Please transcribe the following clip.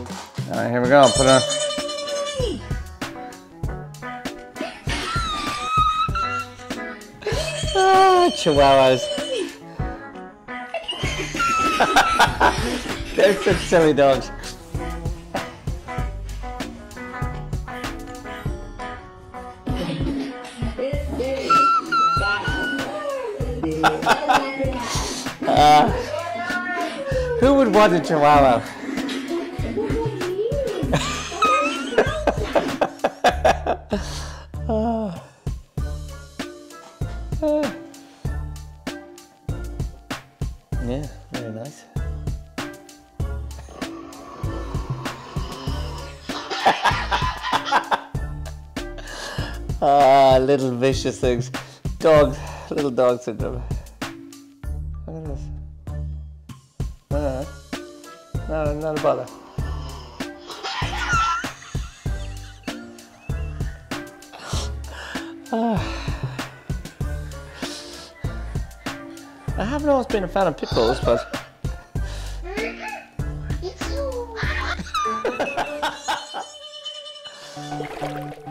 All right, here we go. Put it on. Ah, chihuahuas. They're such silly dogs. Uh, who would want a chihuahua? Ah. Ah. Yeah, very nice. ah, little vicious things. Dog, little dog syndrome. Look at this. No, no, no, not a bother. I haven't always been a fan of pit bulls, but It's you.